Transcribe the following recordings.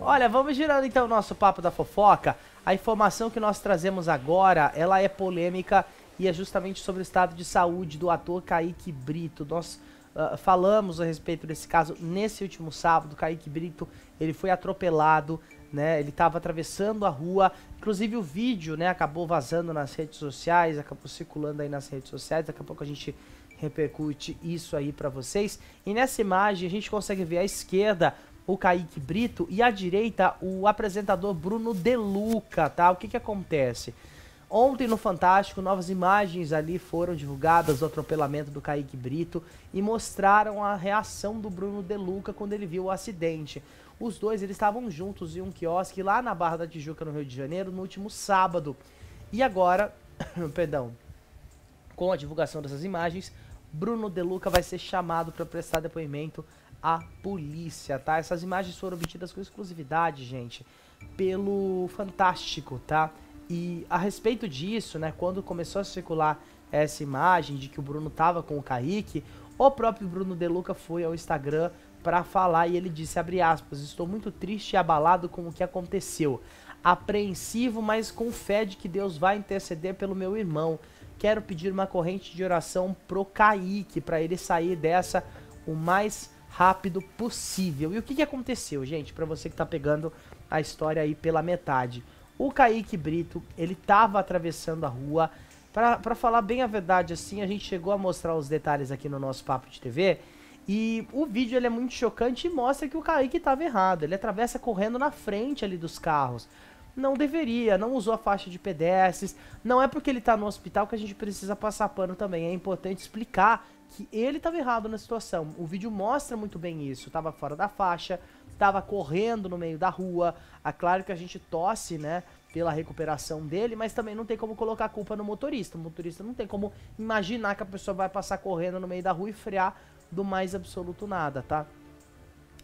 Olha, vamos girando então o nosso papo da fofoca. A informação que nós trazemos agora, ela é polêmica e é justamente sobre o estado de saúde do ator Kaique Brito. Nós uh, falamos a respeito desse caso nesse último sábado. Kaique Brito, ele foi atropelado, né? Ele estava atravessando a rua. Inclusive o vídeo, né, acabou vazando nas redes sociais, acabou circulando aí nas redes sociais. Daqui a pouco a gente repercute isso aí para vocês. E nessa imagem a gente consegue ver à esquerda o Kaique Brito e à direita o apresentador Bruno Deluca, tá? O que que acontece? Ontem no Fantástico, novas imagens ali foram divulgadas do atropelamento do Kaique Brito e mostraram a reação do Bruno Deluca quando ele viu o acidente. Os dois eles estavam juntos em um quiosque lá na Barra da Tijuca, no Rio de Janeiro, no último sábado. E agora, perdão, com a divulgação dessas imagens, Bruno Deluca vai ser chamado para prestar depoimento à polícia, tá? Essas imagens foram obtidas com exclusividade, gente, pelo Fantástico, tá? E a respeito disso, né, quando começou a circular essa imagem de que o Bruno tava com o Kaique, o próprio Bruno Deluca foi ao Instagram para falar e ele disse, abre aspas, estou muito triste e abalado com o que aconteceu. Apreensivo, mas com fé de que Deus vai interceder pelo meu irmão. Quero pedir uma corrente de oração pro Kaique, para ele sair dessa o mais rápido possível. E o que, que aconteceu, gente? Para você que tá pegando a história aí pela metade. O Kaique Brito, ele tava atravessando a rua. Para falar bem a verdade, assim, a gente chegou a mostrar os detalhes aqui no nosso Papo de TV. E o vídeo ele é muito chocante e mostra que o Kaique estava errado. Ele atravessa correndo na frente ali dos carros. Não deveria, não usou a faixa de pedestres. Não é porque ele está no hospital que a gente precisa passar pano também. É importante explicar que ele estava errado na situação. O vídeo mostra muito bem isso. Tava fora da faixa, estava correndo no meio da rua. É claro que a gente tosse, né, pela recuperação dele, mas também não tem como colocar a culpa no motorista. O motorista não tem como imaginar que a pessoa vai passar correndo no meio da rua e frear do mais absoluto nada, tá?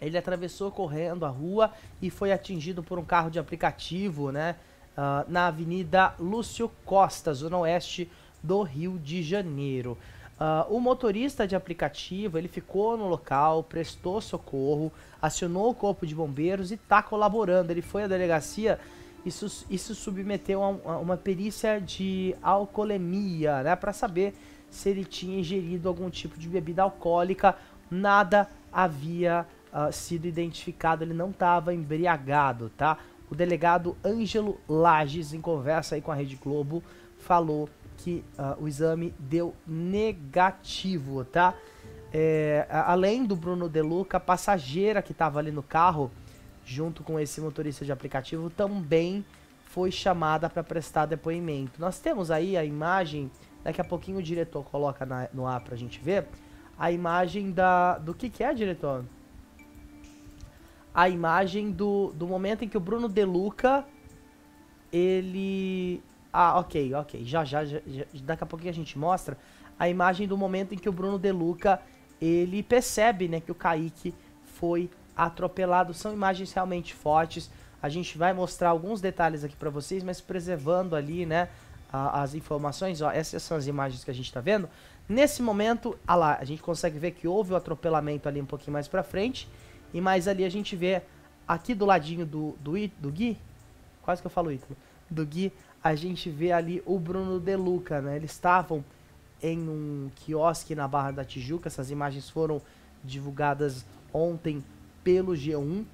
Ele atravessou correndo a rua e foi atingido por um carro de aplicativo, né? Uh, na Avenida Lúcio Costa, zona oeste do Rio de Janeiro. Uh, o motorista de aplicativo ele ficou no local, prestou socorro, acionou o corpo de bombeiros e está colaborando. Ele foi à delegacia, isso, isso submeteu a, a uma perícia de alcoolemia, né, para saber se ele tinha ingerido algum tipo de bebida alcoólica. Nada havia uh, sido identificado, ele não estava embriagado, tá? O delegado Ângelo Lages, em conversa aí com a Rede Globo, falou que uh, o exame deu negativo, tá? É, além do Bruno Deluca, a passageira que estava ali no carro, junto com esse motorista de aplicativo, também foi chamada para prestar depoimento. Nós temos aí a imagem, daqui a pouquinho o diretor coloca na, no ar para a gente ver, a imagem da, do que, que é, diretor? A imagem do, do momento em que o Bruno Deluca, ele ah, ok, ok. Já, já, já, já, daqui a pouquinho a gente mostra a imagem do momento em que o Bruno Deluca ele percebe, né, que o Kaique foi atropelado. São imagens realmente fortes. A gente vai mostrar alguns detalhes aqui para vocês, mas preservando ali, né, a, as informações. Ó, essas são as imagens que a gente está vendo. Nesse momento, ah lá, a gente consegue ver que houve o atropelamento ali um pouquinho mais para frente. E mais ali a gente vê aqui do ladinho do, do, do Gui, quase que eu falo Ítalo, do Gui, a gente vê ali o Bruno Deluca, né? Eles estavam em um quiosque na Barra da Tijuca, essas imagens foram divulgadas ontem pelo G1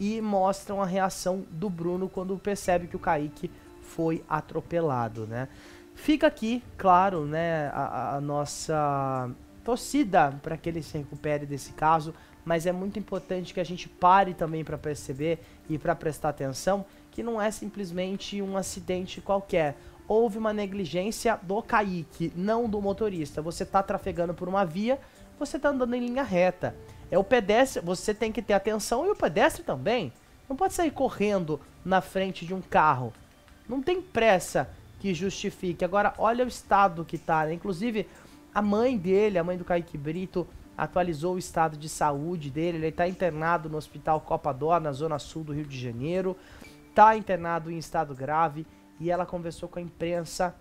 e mostram a reação do Bruno quando percebe que o Kaique foi atropelado, né? Fica aqui, claro, né, a, a nossa torcida para que ele se recupere desse caso, mas é muito importante que a gente pare também para perceber e para prestar atenção que não é simplesmente um acidente qualquer. Houve uma negligência do Kaique, não do motorista. Você está trafegando por uma via, você está andando em linha reta. É o pedestre, você tem que ter atenção e o pedestre também. Não pode sair correndo na frente de um carro. Não tem pressa que justifique. Agora, olha o estado que tá. Né? Inclusive, a mãe dele, a mãe do Kaique Brito, atualizou o estado de saúde dele. Ele está internado no Hospital Copa Dó, na zona sul do Rio de Janeiro está internado em estado grave e ela conversou com a imprensa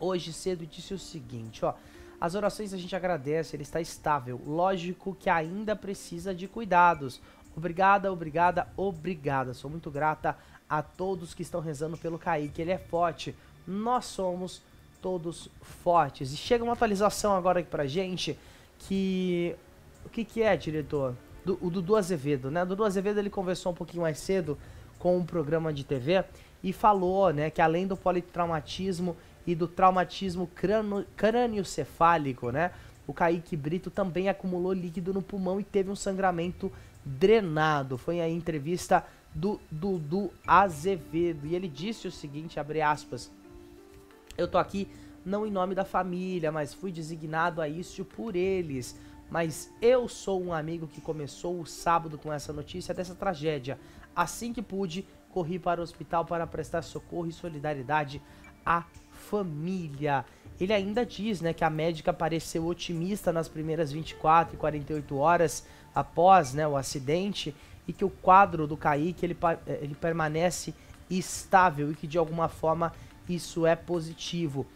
hoje cedo e disse o seguinte, ó, as orações a gente agradece, ele está estável. Lógico que ainda precisa de cuidados. Obrigada, obrigada, obrigada. Sou muito grata a todos que estão rezando pelo Kaique. Ele é forte. Nós somos todos fortes. E chega uma atualização agora aqui pra gente que. O que, que é, diretor? Do, o Dudu Azevedo, né? O Dudu Azevedo ele conversou um pouquinho mais cedo com um programa de TV e falou, né, que além do politraumatismo e do traumatismo crânio, crânio-cefálico, né, o Kaique Brito também acumulou líquido no pulmão e teve um sangramento drenado. Foi a entrevista do Dudu Azevedo e ele disse o seguinte, abre aspas, eu tô aqui não em nome da família, mas fui designado a isso por eles. Mas eu sou um amigo que começou o sábado com essa notícia dessa tragédia. Assim que pude, corri para o hospital para prestar socorro e solidariedade à família. Ele ainda diz né, que a médica pareceu otimista nas primeiras 24 e 48 horas após né, o acidente e que o quadro do Kaique ele, eh, ele permanece estável e que de alguma forma isso é positivo.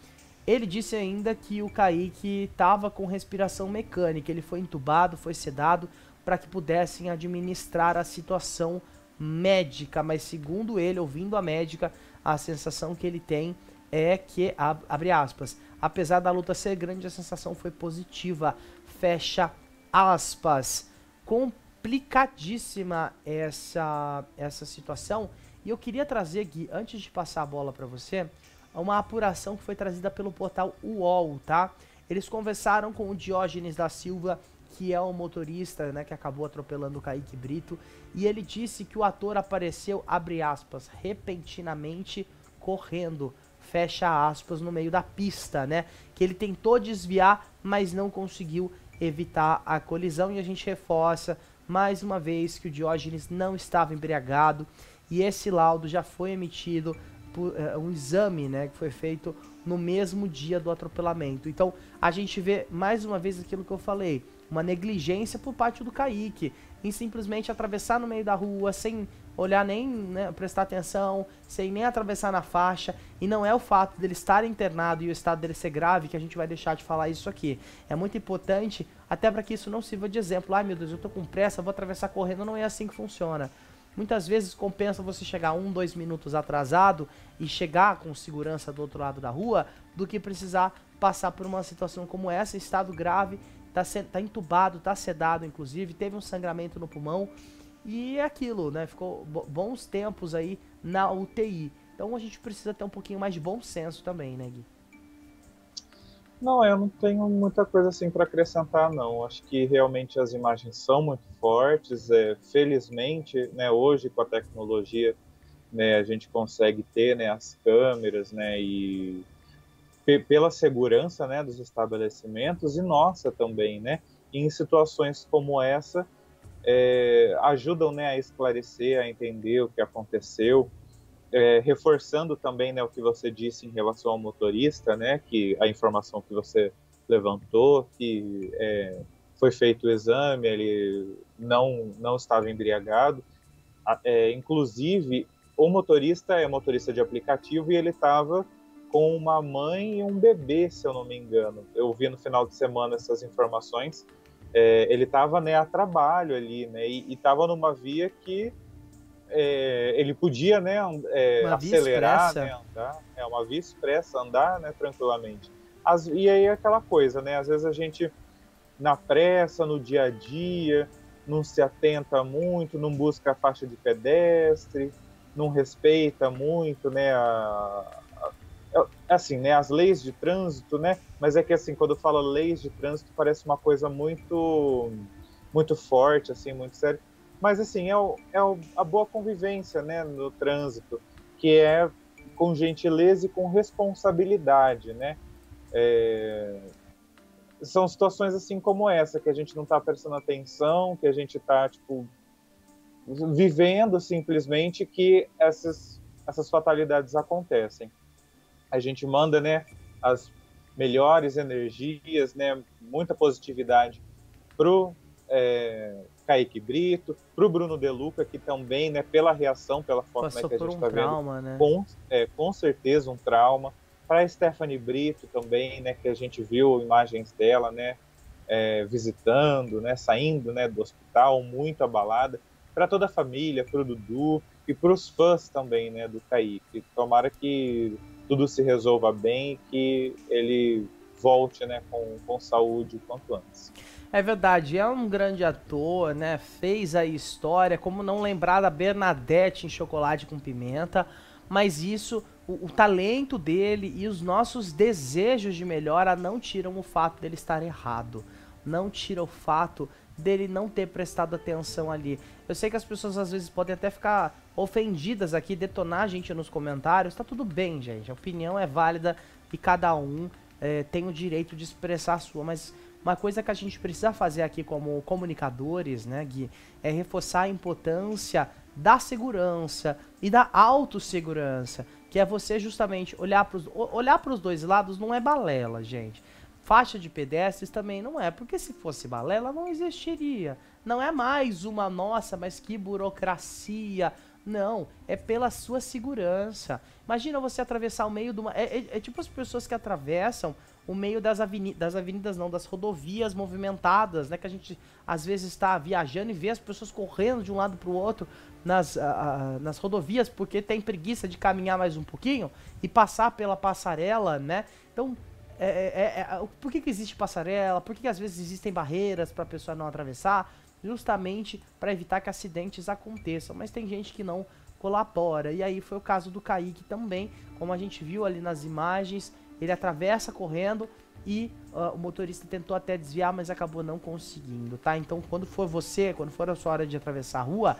Ele disse ainda que o Kaique estava com respiração mecânica, ele foi entubado, foi sedado para que pudessem administrar a situação médica, mas segundo ele, ouvindo a médica, a sensação que ele tem é que, abre aspas, apesar da luta ser grande, a sensação foi positiva, fecha aspas. Complicadíssima essa, essa situação. E eu queria trazer aqui, antes de passar a bola para você, uma apuração que foi trazida pelo portal UOL, tá? Eles conversaram com o Diógenes da Silva, que é o motorista, né, que acabou atropelando o Kaique Brito, e ele disse que o ator apareceu, abre aspas, repentinamente correndo, fecha aspas, no meio da pista, né? Que ele tentou desviar, mas não conseguiu evitar a colisão e a gente reforça mais uma vez que o Diógenes não estava embriagado e esse laudo já foi emitido por uh, um exame, né, que foi feito no mesmo dia do atropelamento. Então, a gente vê mais uma vez aquilo que eu falei, uma negligência por parte do Kaique, em simplesmente atravessar no meio da rua sem olhar nem né, prestar atenção, sem nem atravessar na faixa. E não é o fato dele estar internado e o estado dele ser grave que a gente vai deixar de falar isso aqui. É muito importante, até para que isso não sirva de exemplo. Ai meu Deus, eu tô com pressa, vou atravessar correndo. Não é assim que funciona. Muitas vezes compensa você chegar um, dois minutos atrasado e chegar com segurança do outro lado da rua do que precisar passar por uma situação como essa, estado grave tá, tá entubado, tá sedado, inclusive, teve um sangramento no pulmão. E é aquilo, né? Ficou bons tempos aí na UTI. Então a gente precisa ter um pouquinho mais de bom senso também, né, Gui? Não, eu não tenho muita coisa assim para acrescentar, não. Acho que realmente as imagens são muito fortes. É, felizmente, né, hoje com a tecnologia, né, a gente consegue ter né, as câmeras, né, e pela segurança né, dos estabelecimentos e nossa também, né? Em situações como essa, é, ajudam né, a esclarecer, a entender o que aconteceu, é, reforçando também né, o que você disse em relação ao motorista, né, que a informação que você levantou, que é, foi feito o exame, ele não, não estava embriagado, é, inclusive o motorista é motorista de aplicativo e ele estava com uma mãe e um bebê, se eu não me engano. Eu vi no final de semana essas informações. É, ele estava né, a trabalho ali, né, e estava numa via que é, ele podia né, é, acelerar, né, andar, é uma via expressa, andar né, tranquilamente. As, e aí aquela coisa, né, às vezes a gente na pressa, no dia a dia, não se atenta muito, não busca a faixa de pedestre, não respeita muito né, a, é, assim, né, as leis de trânsito, né, mas é que assim, quando fala leis de trânsito parece uma coisa muito muito forte, assim, muito séria, mas assim, é, o, é o, a boa convivência, né, no trânsito, que é com gentileza e com responsabilidade, né, é, são situações assim como essa, que a gente não está prestando atenção, que a gente está, tipo, vivendo simplesmente que essas, essas fatalidades acontecem a gente manda né, as melhores energias, né, muita positividade pro é, Kaique Brito, pro Bruno Deluca, que também, né, pela reação, pela forma né, que a gente está um vendo, né? com, é, com certeza um trauma. Para Stephanie Brito também, né, que a gente viu imagens dela, né, é, visitando, né, saindo, né, do hospital, muito abalada. para toda a família, para o Dudu e para os fãs também, né, do Kaique. Tomara que tudo se resolva bem, que ele volte, né, com, com saúde o quanto antes. É verdade, é um grande ator, né? Fez a história, como não lembrar da Bernadette em Chocolate com Pimenta, mas isso, o, o, talento dele e os nossos desejos de melhora não tiram o fato dele estar errado. Não tira o fato dele não ter prestado atenção ali. Eu sei que as pessoas às vezes podem até ficar ofendidas aqui, detonar a gente nos comentários. Tá tudo bem, gente. A opinião é válida e cada um é, tem o direito de expressar a sua, mas uma coisa que a gente precisa fazer aqui como comunicadores, né, Gui, é reforçar a importância da segurança e da autossegurança, que é você justamente olhar para os olhar dois lados não é balela, gente. Faixa de pedestres também não é, porque se fosse balela não existiria. Não é mais uma nossa, mas que burocracia. Não, é pela sua segurança. Imagina você atravessar o meio de uma. É, é, é tipo as pessoas que atravessam o meio das avenidas, das avenidas não, das rodovias movimentadas, né? Que a gente às vezes está viajando e vê as pessoas correndo de um lado para o outro nas, nas rodovias porque tem preguiça de caminhar mais um pouquinho e passar pela passarela, né? Então, é, é, é por que, que existe passarela? Por que, que às vezes existem barreiras para a pessoa não atravessar? Justamente para evitar que acidentes aconteçam. Mas tem gente que não colabora. E aí foi o caso do Kaique também, como a gente viu ali nas imagens ele atravessa correndo e uh, o motorista tentou até desviar, mas acabou não conseguindo, tá? Então, quando for você, quando for a sua hora de atravessar a rua,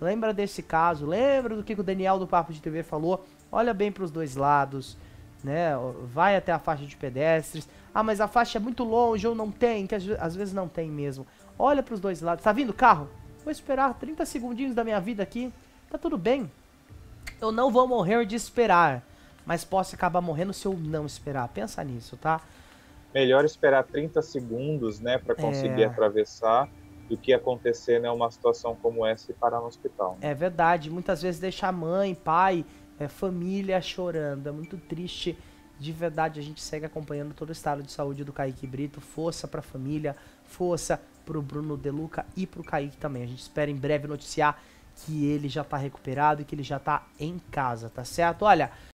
lembra desse caso, lembra do que o Daniel do Papo de TV falou, olha bem para os dois lados, né? Vai até a faixa de pedestres. Ah, mas a faixa é muito longe ou não tem, que às vezes não tem mesmo. Olha para os dois lados. Tá vindo carro? Vou esperar 30 segundinhos da minha vida aqui. Tá tudo bem. Eu não vou morrer de esperar mas posso acabar morrendo se eu não esperar. Pensa nisso, tá? Melhor esperar 30 segundos, né, para conseguir é... atravessar do que acontecer, né, uma situação como essa e parar no hospital. Né? É verdade, muitas vezes deixar mãe, pai, é, família chorando, é muito triste. De verdade, a gente segue acompanhando todo o estado de saúde do Kaique Brito. Força para a família, força para o Bruno Deluca e para o Kaique também. A gente espera em breve noticiar que ele já está recuperado e que ele já está em casa, tá certo? Olha,